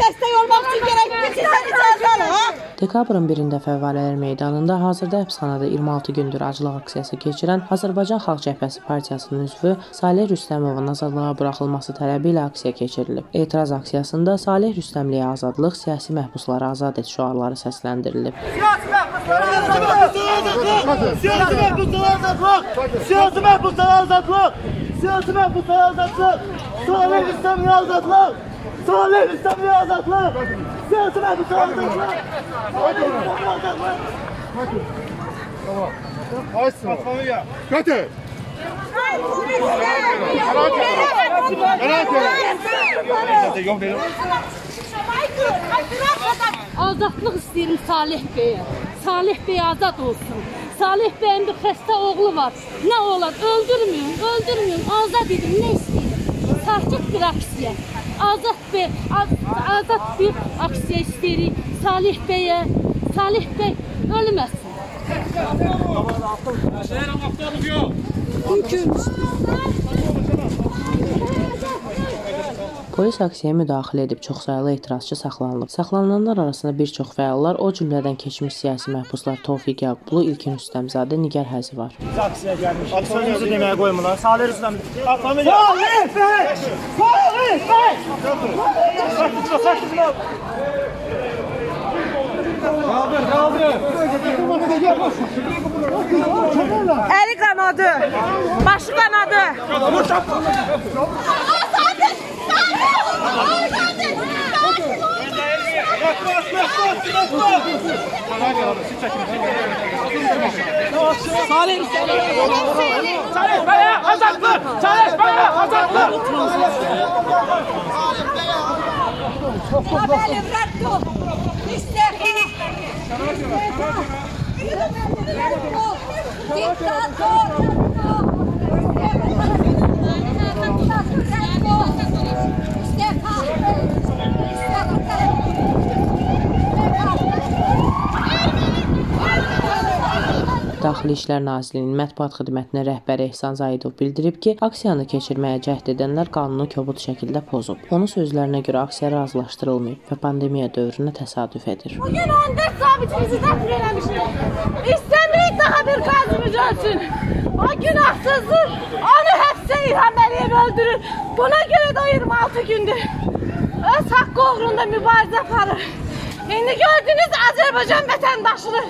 dəstək olmaq üçün gərək icazə alın, ha? Dekabrın 1-də Fəvvalələr meydanında hazırda həbsxanada 26 gündür aclıq aksiyası keçirən Azərbaycan Xalq Cəbhəsi partiyasının üzvü Salih Rüstəmovun azadlığa buraxılması tələbi ilə aksiya keçirilib. Etiraz aksiyasında Salih Rüstəmliyə azadlıq, siyasi məhbusları azad et şüarları səsləndirilib. Siyasi məhbuslara azadlıq! Siyasi məhbuslara azadlıq! Siyasi məhbuslara azadlıq! Siyasi məhbuslara azadlıq! Salih Rüstəmliyə azadlıq! Salih Rüstəmliyə azadlıq! Siyasi məhbuslara azadlıq! Salih Rüstəmliyə azadlıq! Açsın. Götür. Azadlıq istəyirəm Salih bəyə. Salih bəy azad olsun. Salih bəyin bir xəstə oğlu var. Nə olar? Öldürməyin, öldürməyin. Azad edin. Nə istəyirəm? Sakit bir aksiya. Azad az, azad bir aksiya istəyirik Salih bəyə. Salih bəy ölməsin. Polis aksiyaya müdaxilə edib çoxsaylı etirazçı saxlanılıb. Saxlanılanlar arasında bir çox fəallar, o cümlədən keçmiş siyasi məhbuslar Tofiq Yaqublu, İlkin Rüstəmzadə, Nigar Həzi var. Aksiya gəlmiş. Sözümüzü deməyə qoymurlar. Salih Rüstəm. Salih bəy! Salih bəy! Sakitlə, sakitlə. Kaldır, kaldır. Əli qanadı, başı qanadı. Salih Salih Bey'e azaklı! Salih Bey'e azaklı! قبل برده مستحيل ديكتاتور Daxili İşlər Nazirliyinin mətbuat xidmətinin rəhbəri Ehsan Zayidov bildirib ki, aksiyanı keçirməyə cəhd edənlər qanunu kobud şəkildə pozub. Onun sözlərinə görə aksiya razılaşdırılmayıb və pandemiya dövrünə təsadüf edir. Bugün 14 zabitimizi dəfn eləmişdik. İstəmirik daha bir qazımız ölsün. O günahsızdır. Onu həbsə İlham Əliyev öldürür. Buna görə də o 26 gündür öz haqqı uğrunda mübarizə aparır. İndi gördünüz Azərbaycan vətəndaşını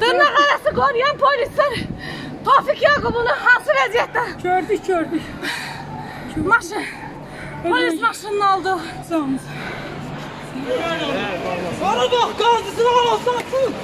dırnaq arası qoruyan polislər Tofiq Yaqubunu hansı vəziyyətdə? Gördük, gördük. Maşın. Polis maşınını aldı. Sağ olun. Bana bak gazısını al, satsın!